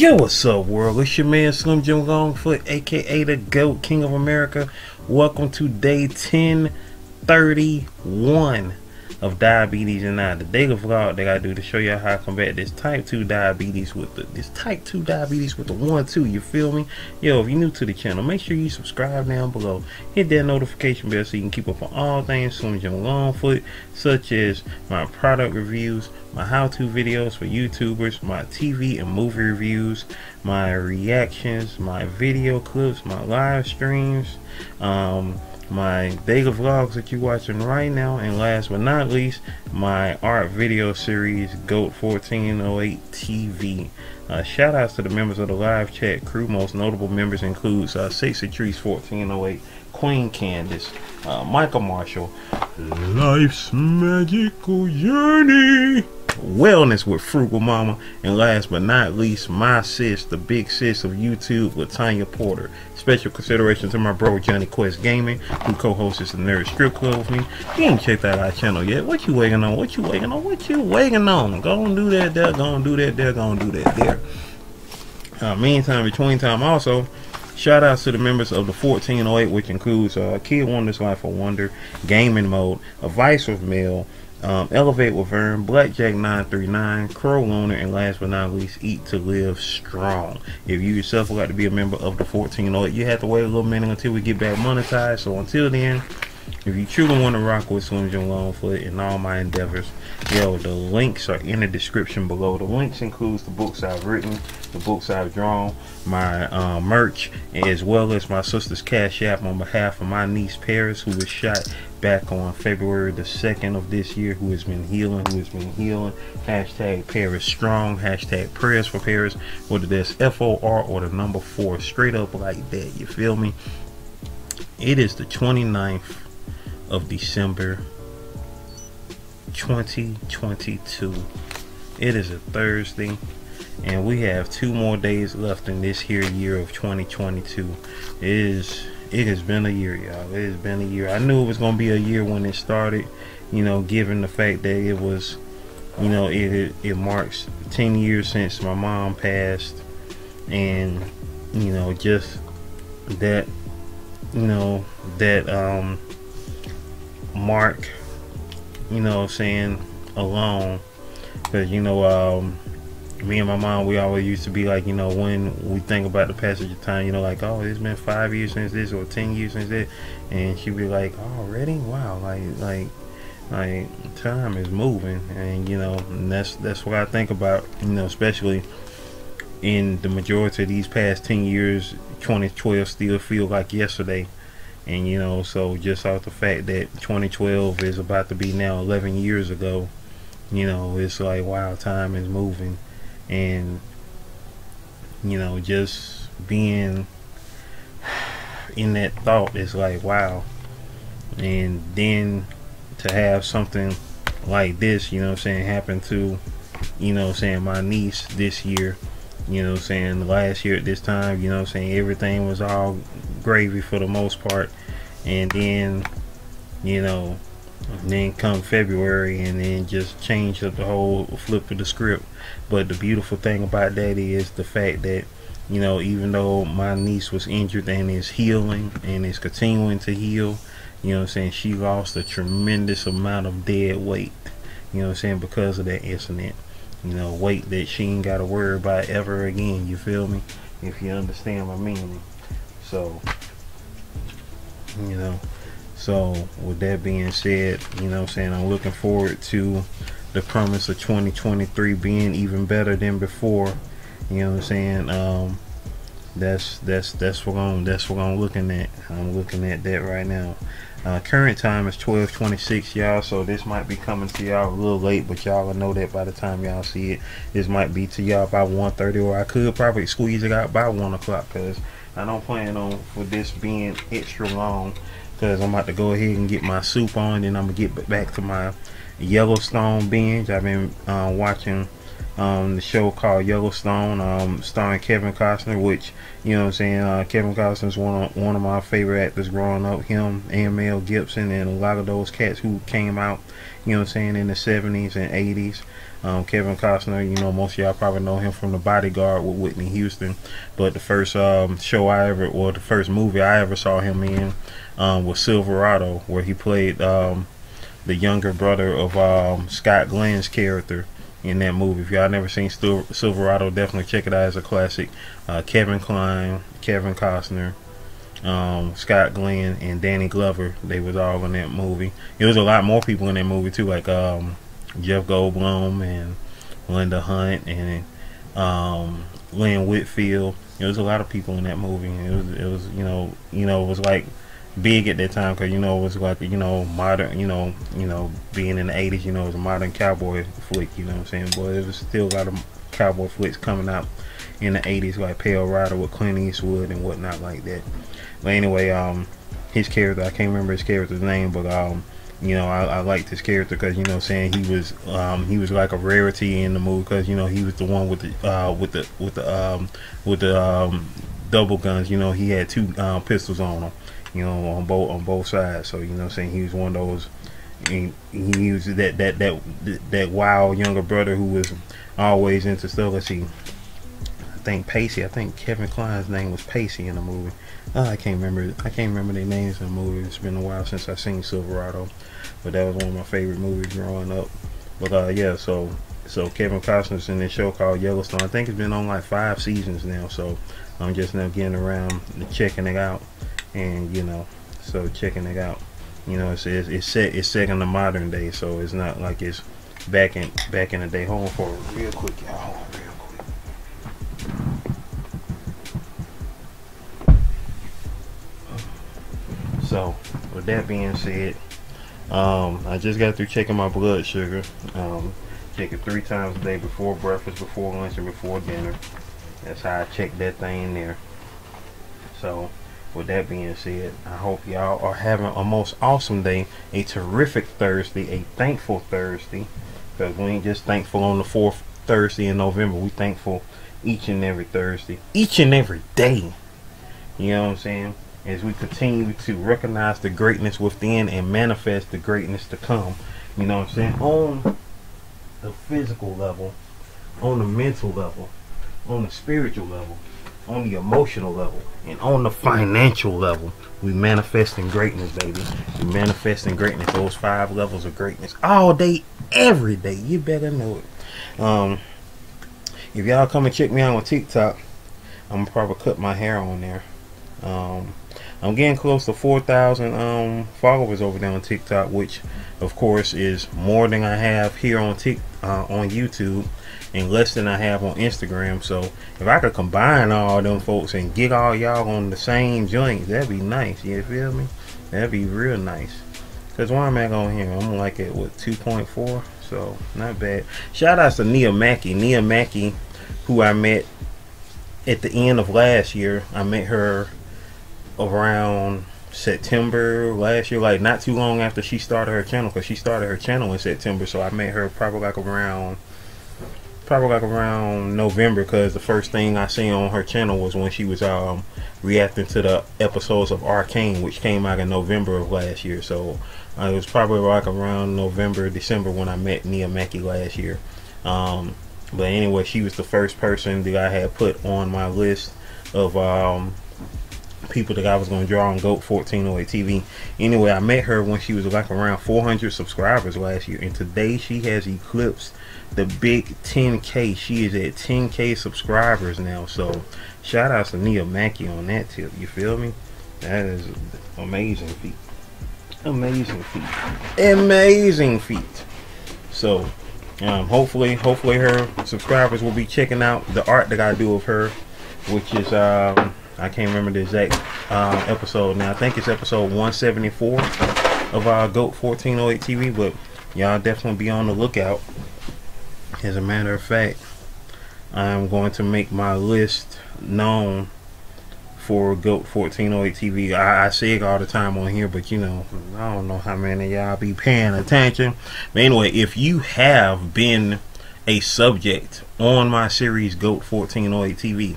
Yo, what's up, world? It's your man Slim Jim Longfoot, aka the GOAT King of America. Welcome to day 1031 of diabetes and I. The daily vlog that I do to show you how I combat this type 2 diabetes with the this type 2 diabetes with the 1 2. You feel me? Yo, if you're new to the channel, make sure you subscribe down below. Hit that notification bell so you can keep up on all things Slim Jim Longfoot, such as my product reviews, my how-to videos for YouTubers, my TV and movie reviews, my reactions, my video clips, my live streams, um, my daily vlogs that you're watching right now, and last but not least, my art video series, GOAT 1408 TV. Uh, shout outs to the members of the live chat crew. Most notable members includes uh, Sexy Trees 1408, Queen Candace, uh, Michael Marshall, Life's Magical Journey, Wellness with Frugal Mama, and last but not least, my sis, the big sis of YouTube, Latanya Porter. Special consideration to my bro Johnny Quest Gaming, who co-hosts the Nerd Strip Club with me. You ain't checked out our channel yet. What you waiting on? What you waiting on? What you waiting on? Go and do that there, go and do that there, go and do that there. Uh, meantime, between time also, Shout outs to the members of the 1408, which includes uh, Kid Wonder's Life of Wonder, Gaming Mode, A Vice of Mail, um, Elevate with Vern, Blackjack 939, Crow Loner, and last but not least, Eat to Live Strong. If you yourself would like to be a member of the 1408, you have to wait a little minute until we get back monetized. So until then, if you truly want to rock with Slim Jim Longfoot and all my endeavors, yo, the links are in the description below. The links includes the books I've written, the books I've drawn, my uh, merch, as well as my sister's cash app on behalf of my niece Parris, who was shot back on February the 2nd of this year, who has been healing, who has been healing. Hashtag Parris Strong, hashtag prayers for Parris, whether that's F-O-R or the number four, straight up like that, you feel me? It is the 29th of December 2022. It is a Thursday and we have two more days left in this here year of 2022. It is it has been a year, y'all. It has been a year. I knew it was gonna be a year when it started, you know, given the fact that it was you know, it it marks 10 years since my mom passed and you know, just that you know, that um mark, you know, what I'm saying alone, because you know, um, me and my mom, we always used to be like, you know, when we think about the passage of time, you know, like, oh, it's been five years since this or ten years since that, and she'd be like, already, wow, like, like, like, time is moving, and you know, and that's that's what I think about, you know, especially in the majority of these past ten years, 2012 still feel like yesterday and you know so just off the fact that 2012 is about to be now 11 years ago you know it's like wow time is moving. And you know just being in that thought is like wow. And then to have something like this you know I'm saying happen to you know saying my niece this year you know saying last year at this time you know saying everything was all gravy for the most part and then you know then come February and then just change up the whole flip of the script. But the beautiful thing about that is the fact that you know even though my niece was injured and is healing and is continuing to heal you know what I'm saying she lost a tremendous amount of dead weight you know what I'm saying because of that incident. You know weight that she ain't got to worry about ever again you feel me? If you understand my meaning. So you know so with that being said you know i'm saying i'm looking forward to the promise of 2023 being even better than before you know what i'm saying um that's that's that's what i'm that's what i'm looking at i'm looking at that right now uh, current time is 12:26, y'all. So this might be coming to y'all a little late, but y'all will know that by the time y'all see it. This might be to y'all by 1:30, or I could probably squeeze it out by one o'clock, cause I don't plan on for this being extra long, cause I'm about to go ahead and get my soup on, and I'm gonna get back to my Yellowstone binge. I've been uh, watching um, the show called Yellowstone, um, starring Kevin Costner, which you know what I'm saying. Uh, Kevin Costner's one of, one of my favorite actors growing up. Him and Mel Gibson and a lot of those cats who came out, you know what I'm saying, in the 70s and 80s. Um, Kevin Costner, you know, most of y'all probably know him from The Bodyguard with Whitney Houston. But the first um, show I ever, or the first movie I ever saw him in um, was Silverado, where he played um, the younger brother of um, Scott Glenn's character in that movie. If y'all never seen Silverado, definitely check it out as a classic. Uh, Kevin Kline, Kevin Costner, um, Scott Glenn, and Danny Glover. They was all in that movie. It was a lot more people in that movie too, like um, Jeff Goldblum and Linda Hunt and um, Lynn Whitfield. There was a lot of people in that movie. It was, it was, you know, you know, it was like big at that time because you know it was like you know modern you know you know being in the 80s you know it was a modern cowboy flick you know what I'm saying but it was still a lot of cowboy flicks coming out in the 80s like Pale Rider with Clint Eastwood and whatnot like that but anyway um his character I can't remember his character's name but um you know I, I liked his character because you know saying he was um he was like a rarity in the movie because you know he was the one with the uh with the with the um with the um double guns you know he had two uh, pistols on him you know, on both on both sides. So you know, saying he was one of those. He, he was that that that that wild younger brother who was always into stuff. I think Pacey. I think Kevin Kline's name was Pacey in the movie. Oh, I can't remember. I can't remember their names in the movie. It's been a while since I seen Silverado, but that was one of my favorite movies growing up. But uh, yeah, so so Kevin Costner's in this show called Yellowstone. I think it's been on like five seasons now. So I'm just now getting around to checking it out and you know so checking it out you know it's it's, it's set it's set in the modern day so it's not like it's back in back in the day hold on for real quick y'all so with that being said um, I just got through checking my blood sugar um, check it three times a day before breakfast before lunch and before dinner that's how I check that thing there so with that being said, I hope y'all are having a most awesome day, a terrific Thursday, a thankful Thursday. Because we ain't just thankful on the fourth Thursday in November. We thankful each and every Thursday, each and every day. You know what I'm saying? As we continue to recognize the greatness within and manifest the greatness to come. You know what I'm saying? On the physical level, on the mental level, on the spiritual level on the emotional level and on the financial level we manifesting greatness baby we manifesting greatness those five levels of greatness all day every day you better know it um if y'all come and check me out on tiktok i'm gonna probably cut my hair on there um i'm getting close to 4,000 um followers over there on tiktok which of course is more than i have here on tik uh, on youtube and less than I have on Instagram. So if I could combine all them folks and get all y'all on the same joint, that'd be nice. You feel me? That'd be real nice. Cause why am I on here? I'm like at what 2.4, so not bad. Shout out to Nia Mackey. Nia Mackey, who I met at the end of last year. I met her around September last year, like not too long after she started her channel, because she started her channel in September. So I met her probably like around probably like around November because the first thing I seen on her channel was when she was um, reacting to the episodes of Arcane, which came out in November of last year. So uh, it was probably like around November, December when I met Nia Mackey last year. Um, but anyway, she was the first person that I had put on my list of um, people that I was going to draw on GOAT 1408 TV. Anyway, I met her when she was like around 400 subscribers last year, and today she has eclipsed the big 10k she is at 10k subscribers now so shout out to Nia Mackey on that tip. You feel me? That is amazing feat. Amazing feat. Amazing feat. So um, hopefully hopefully her subscribers will be checking out the art that I do of her which is um, I can't remember the exact uh, episode now I think it's episode 174 of our GOAT 1408 TV but y'all definitely be on the lookout as a matter of fact, I'm going to make my list known for GOAT 1408 TV. I, I say it all the time on here, but you know, I don't know how many y'all be paying attention. But anyway, if you have been a subject on my series GOAT 1408 TV,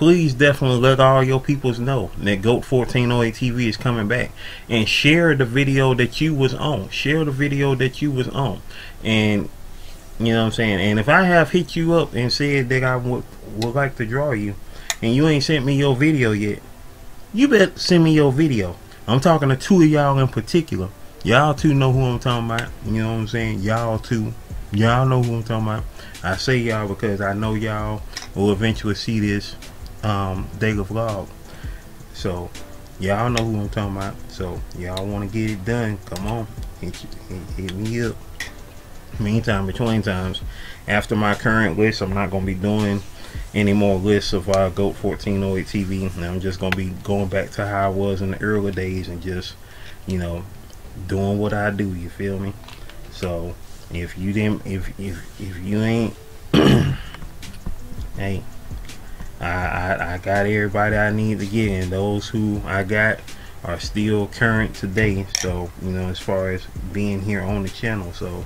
please definitely let all your peoples know that GOAT 1408 TV is coming back and share the video that you was on. Share the video that you was on. And you know what I'm saying? And if I have hit you up and said that I would would like to draw you and you ain't sent me your video yet, you better send me your video. I'm talking to two of y'all in particular. Y'all two know who I'm talking about. You know what I'm saying? Y'all two. Y'all know who I'm talking about. I say y'all because I know y'all will eventually see this um, daily vlog. So y'all know who I'm talking about. So y'all want to get it done? Come on, hit, hit, hit me up. Meantime, between times, after my current list, I'm not gonna be doing any more lists of uh, GOAT 1408 TV. I'm just gonna be going back to how I was in the early days and just, you know, doing what I do. You feel me? So if you didn't, if if if you ain't, hey I, I, I got everybody I need to get, and those who I got are still current today. So you know, as far as being here on the channel, so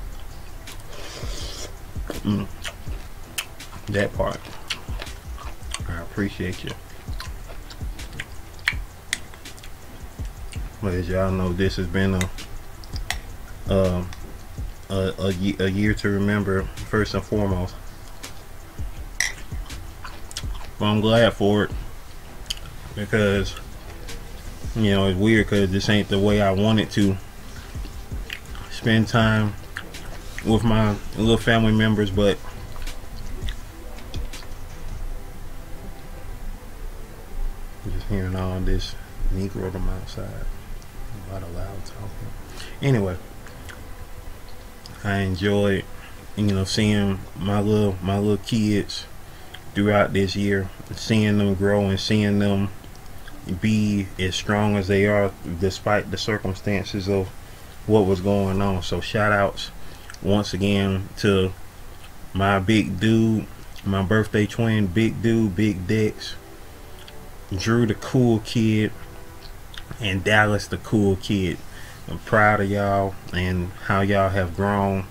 mm, that part, I appreciate you. But as y'all know, this has been a um, a, a, a year to remember first and foremost. But I'm glad for it because you know it's weird because this ain't the way I wanted to spend time with my little family members, but just hearing all this Negro from outside, a lot of loud talking. Anyway, I enjoyed you know seeing my little my little kids throughout this year, seeing them grow and seeing them be as strong as they are despite the circumstances of what was going on. So shout outs once again to my big dude, my birthday twin, big dude, big Dex, Drew the cool kid, and Dallas the cool kid. I'm proud of y'all and how y'all have grown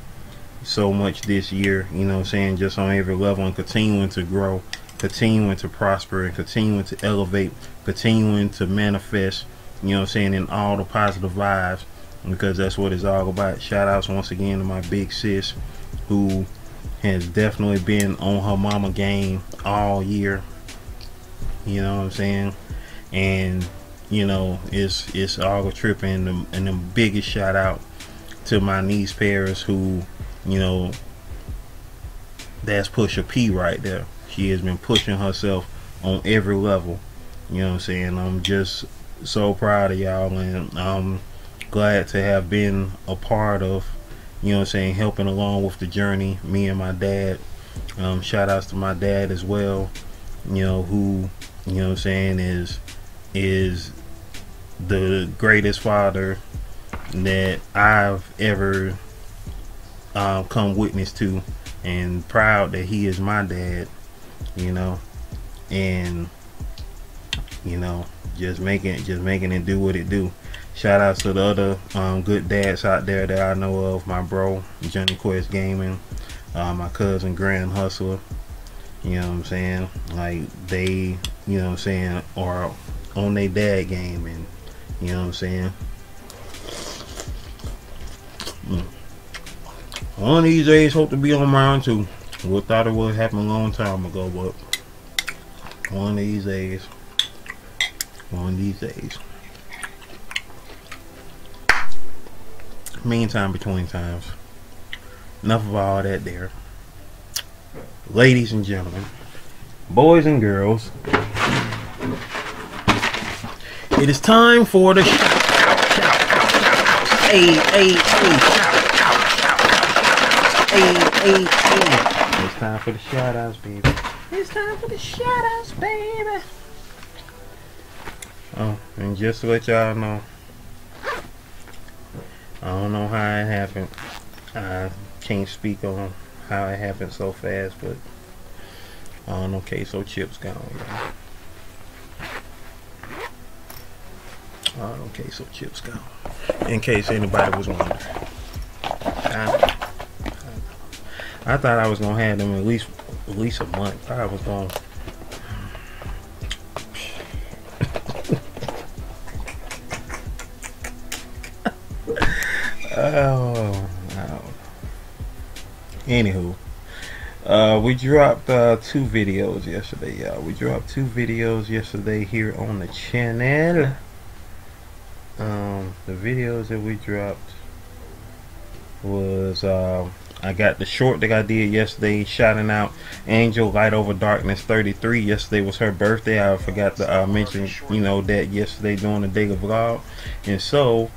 so much this year, you know I'm saying, just on every level and continuing to grow, continuing to prosper and continuing to elevate, continuing to manifest, you know I'm saying, in all the positive vibes because that's what it's all about. Shout outs once again to my big sis who has definitely been on her mama game all year. You know what I'm saying? And you know, it's it's all a trip and the, and the biggest shout out to my niece Parris who you know, that's Pusha P right there. She has been pushing herself on every level. You know what I'm saying? I'm just so proud of y'all and I'm glad to have been a part of, you know what I'm saying, helping along with the journey, me and my dad. Um, shout outs to my dad as well, you know, who, you know what I'm saying, is is the greatest father that I've ever uh, come witness to and proud that he is my dad you know and you know just making just making it do what it do. Shout out to the other um, good dads out there that I know of my bro Johnny Quest Gaming uh, my cousin Grand Hustler you know what I'm saying? Like they you know what I'm saying are on their dad game and you know what I'm saying? Mm. One of these days, hope to be on mine too. We thought it would happen a long time ago, but one of these days, one of these days. Meantime, between times. Enough of all that there. Ladies and gentlemen, boys and girls, it is time for the shout, shout, shout, shout, shout. Hey, hey, hey, Hey, hey, hey. It's time for the shout outs, baby. It's time for the shout outs, baby. Oh, and just to let y'all know, I don't know how it happened. I can't speak on how it happened so fast, but I don't know. Queso chips gone, y'all. I don't know. Queso chips gone. In case anybody was wondering. I thought I was gonna have them at least at least a month. I was gonna. oh. Anywho, uh, we dropped uh, two videos yesterday, y'all. We dropped two videos yesterday here on the channel. Um, the videos that we dropped was uh, I got the short that I did yesterday, shouting out Angel Light Over Darkness 33. Yesterday was her birthday. I forgot to uh, mention, you know, that yesterday during the daily vlog. And so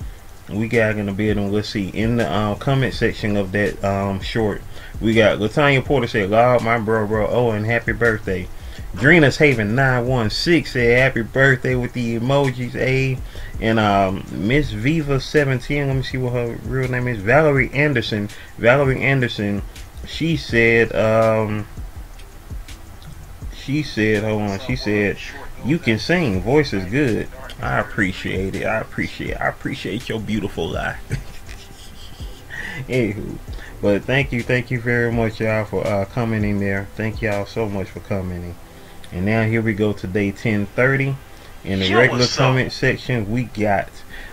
we got in the building. Let's see in the uh, comment section of that um, short. We got Latanya Porter said, "God, my bro, bro, oh, and happy birthday." Drina's Haven 916 said happy birthday with the emojis, A. And um, Miss Viva 17, let me see what her real name is. Valerie Anderson. Valerie Anderson, she said, um, she said, hold on, she said, you can sing, voice is good. I appreciate it. I appreciate I appreciate your beautiful life. Anywho, but thank you, thank you very much, y'all, for uh, coming in there. Thank y'all so much for coming in. And now here we go to day 1030. In the regular comment section, we got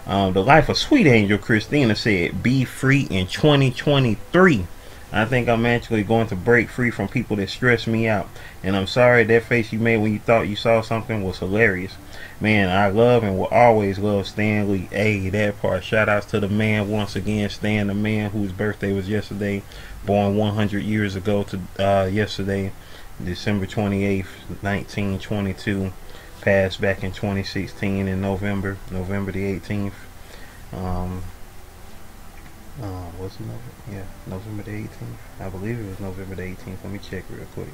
um, the life of sweet angel Christina said, "Be free in 2023." I think I'm actually going to break free from people that stress me out. And I'm sorry that face you made when you thought you saw something was hilarious. Man, I love and will always love Stan Lee. Hey, that part. Shout outs to the man once again, Stan, the man whose birthday was yesterday, born 100 years ago to uh, yesterday. December 28th, 1922. Passed back in 2016 in November, November the 18th. Um, uh, was it November? Yeah, November the 18th. I believe it was November the 18th. Let me check real quick.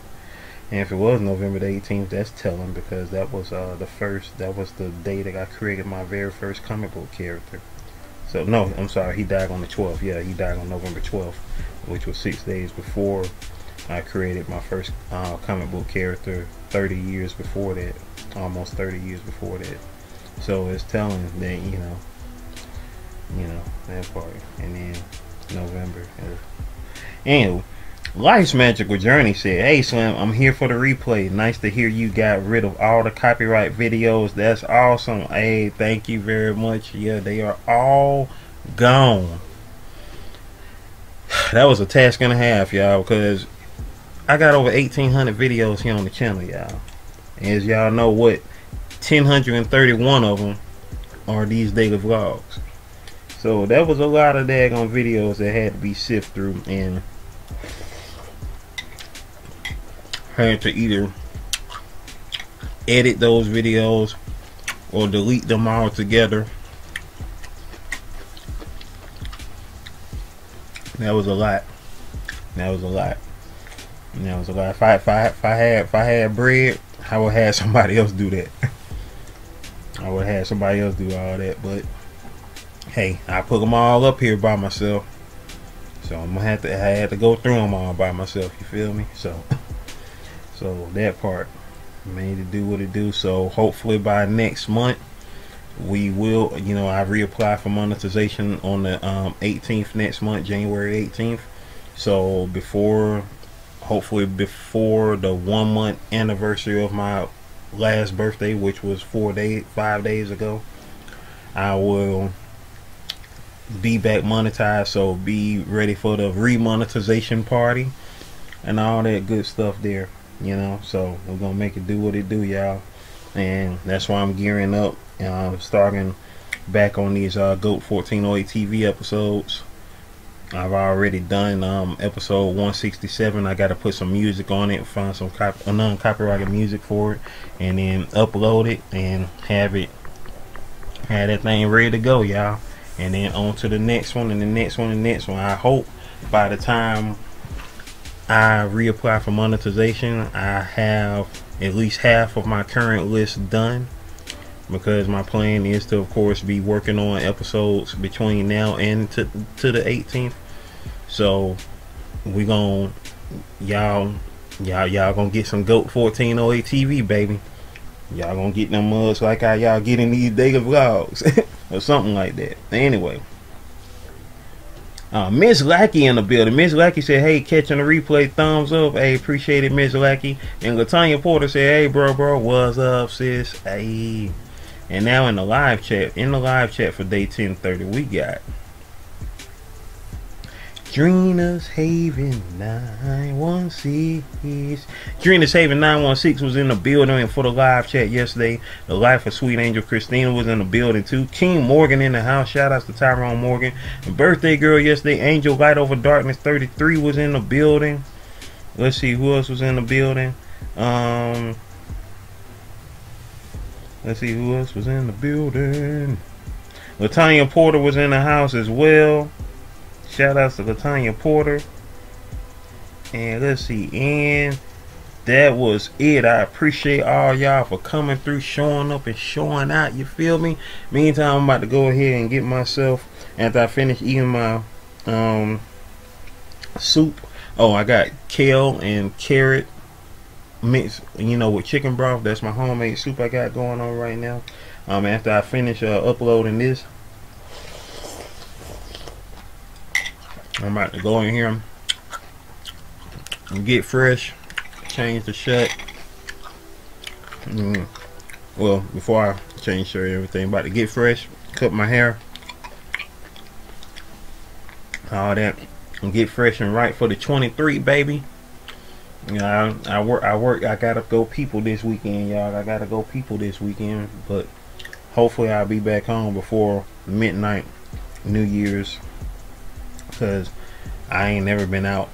And if it was November the 18th, that's telling because that was uh, the first, that was the day that I created my very first comic book character. So, no, I'm sorry, he died on the 12th. Yeah, he died on November 12th, which was six days before I created my first uh, comic book character 30 years before that, almost 30 years before that. So it's telling that you know, you know that part, and then November. Uh, and Life's Magical Journey said, "Hey Slim, I'm here for the replay. Nice to hear you got rid of all the copyright videos. That's awesome. Hey, thank you very much. Yeah, they are all gone." That was a task and a half, y'all, because I got over 1,800 videos here on the channel, y'all. As y'all know what, 1,031 of them are these daily vlogs. So that was a lot of daggone videos that had to be sifted through and had to either edit those videos or delete them all together. That was a lot. That was a lot. You know, so if I if I if I had if I had bread, I would have somebody else do that. I would have somebody else do all that, but hey, I put them all up here by myself, so I'm gonna have to I had to go through them all by myself. You feel me? So, so that part made to do what it do. So hopefully by next month we will. You know, I reapply for monetization on the um, 18th next month, January 18th. So before hopefully before the one month anniversary of my last birthday, which was four days, five days ago, I will be back monetized. So be ready for the remonetization party and all that good stuff there. You know, so we're gonna make it do what it do, y'all. And that's why I'm gearing up. Uh, starting back on these uh, Goat 1408 TV episodes. I've already done um, episode 167. I got to put some music on it, find some cop- non-copyrighted music for it, and then upload it and have it have that thing ready to go, y'all. And then on to the next one, and the next one, and the next one. I hope by the time I reapply for monetization, I have at least half of my current list done because my plan is to of course be working on episodes between now and to, to the 18th so we gonna y'all y'all y'all gonna get some goat 1408 tv baby y'all gonna get them mugs like how y'all getting these daily vlogs or something like that anyway Uh, Miss Lackey in the building. Miss Lackey said, "Hey, catching the replay, thumbs up. Hey, appreciate it, Miss Lackey." And Latanya Porter said, "Hey, bro, bro, what's up, sis? Hey." And now in the live chat, in the live chat for day ten thirty, we got Drina's Haven 916. Drina's Haven 916 was in the building for the live chat yesterday. The life of Sweet Angel Christina was in the building too. King Morgan in the house. Shout outs to Tyrone Morgan. The birthday girl yesterday, Angel Light Over Darkness 33 was in the building. Let's see who else was in the building. Um, let's see who else was in the building. Latanya Porter was in the house as well. Shout outs to Latanya Porter. And let's see. And that was it. I appreciate all y'all for coming through, showing up, and showing out. You feel me? Meantime, I'm about to go ahead and get myself after I finish eating my um soup. Oh, I got kale and carrot mixed, you know, with chicken broth. That's my homemade soup I got going on right now. Um, after I finish uh, uploading this, I'm about to go in here and get fresh, change the shirt. Mm. Well, before I change shirt and everything, about to get fresh, cut my hair, all that, and get fresh and right for the 23, baby. Know, I, I work, I work, I gotta go people this weekend, y'all. I gotta go people this weekend, but hopefully I'll be back home before midnight, New Year's because I ain't never been out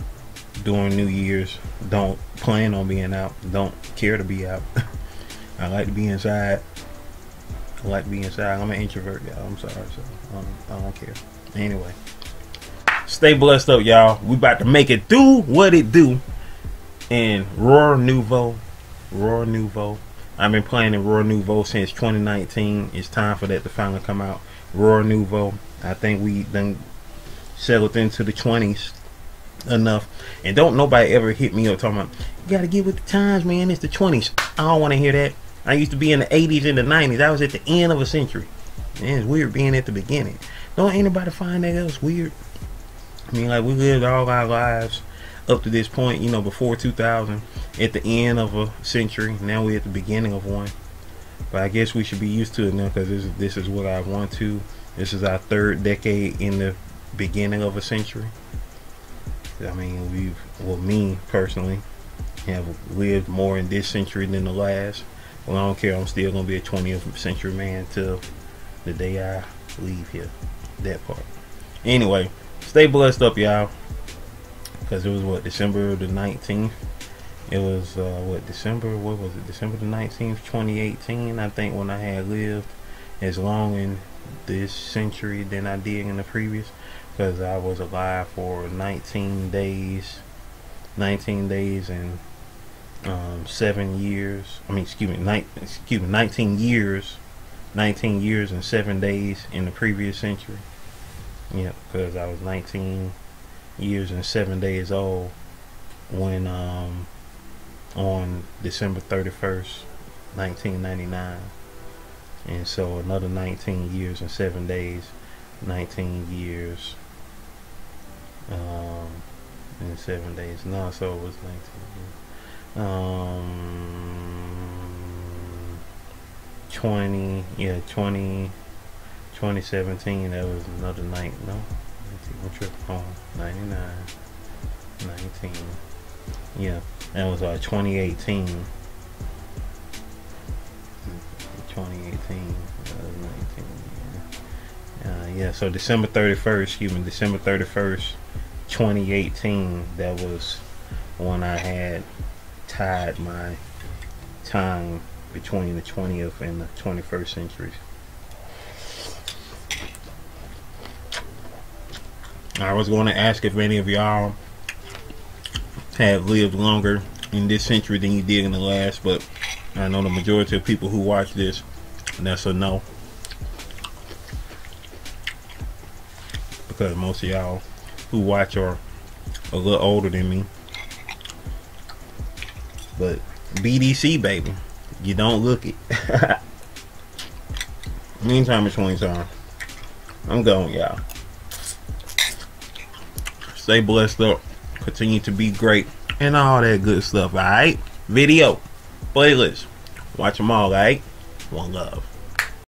during New Year's. Don't plan on being out. Don't care to be out. I like to be inside. I like to be inside. I'm an introvert, y'all. I'm sorry, so um, I don't care. Anyway, stay blessed up, y'all. We about to make it do what it do. And Roar Nouveau, Roar Nouveau. I've been playing in Roar Nouveau since 2019. It's time for that to finally come out. Roar Nouveau. I think we done settled into the 20s enough. And don't nobody ever hit me up talking about, you gotta get with the times, man. It's the 20s. I don't want to hear that. I used to be in the 80s and the 90s. I was at the end of a century. Man, it's weird being at the beginning. Don't anybody find that else weird? I mean, like, we lived all our lives up to this point, you know, before 2000, at the end of a century. Now we're at the beginning of one. But I guess we should be used to it now because this, this is what I want to. This is our third decade in the beginning of a century. I mean, we've, well, me personally, have lived more in this century than the last. Well, I don't care. I'm still gonna be a 20th century man till the day I leave here. That part. Anyway, stay blessed up, y'all. Because it was what December the 19th. It was uh, what December? What was it? December the 19th, 2018. I think when I had lived as long in this century than I did in the previous because I was alive for 19 days 19 days and um, seven years I mean excuse me ni- excuse me 19 years 19 years and seven days in the previous century yeah because I was 19 years and seven days old when um, on December 31st 1999 and so another 19 years and seven days 19 years um, in seven days. No, so it was 19. Um, 20, yeah, 20, 2017, that was another night. No, one trip home. 99, 19. Yeah, that was uh, 2018. 2018, that was 19. Yeah. Uh, yeah, so December 31st, excuse me, December 31st, 2018 that was when I had tied my time between the 20th and the 21st centuries. I was going to ask if any of y'all have lived longer in this century than you did in the last, but I know the majority of people who watch this, that's a no. Because most of y'all who watch are a little older than me. But BDC, baby, you don't look it. Meantime, it's 20 time. I'm going, y'all. Stay blessed up. Continue to be great. And all that good stuff, alright? Video. Playlist. Watch them all, alright? One love.